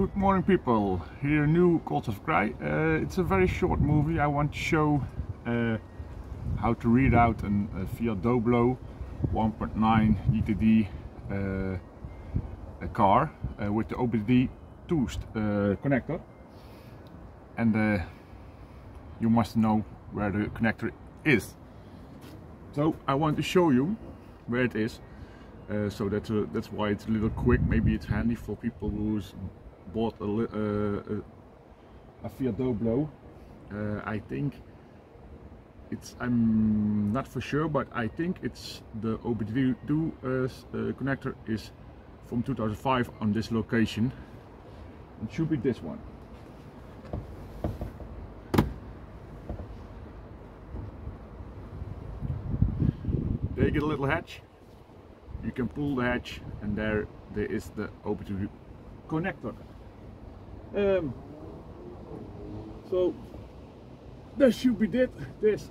Good morning people, here new Coldstart Creij. Uh, it's a very short movie. I want to show uh, how to read out an, a Fiat Doblo 1.9 JTD uh, a car uh, with the OBD2 uh, connector. And uh, you must know where the connector is. So I want to show you where it is. Uh, so that's that's why it's a little quick. Maybe it's handy for people who's bought a, uh, a, a Fiat Doblo. Uh, I think it's I'm not for sure, but I think it's the OBD2 uh, uh, connector is from 2005 on this location. It should be this one. They get a little hatch. You can pull the hatch, and there there is the OBD2 connector. Um, so that should be it. This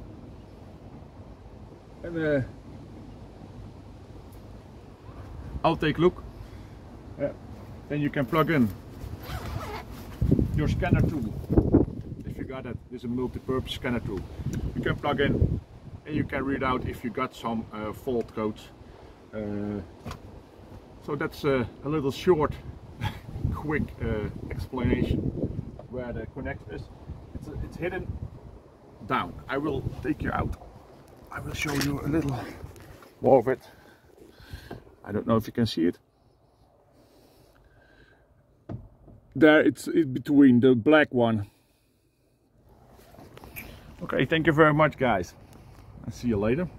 and uh, I'll take a look. Yeah. Then you can plug in your scanner tool. If you got it, there's a multi-purpose scanner tool. You can plug in and you can read out if you got some uh, fault codes. Uh, so that's uh, a little short, quick uh, explanation where the connector is. It's, it's hidden down. I will take you out. I will show you a little more of it. I don't know if you can see it. There it's in between the black one. Okay, thank you very much guys. I'll see you later.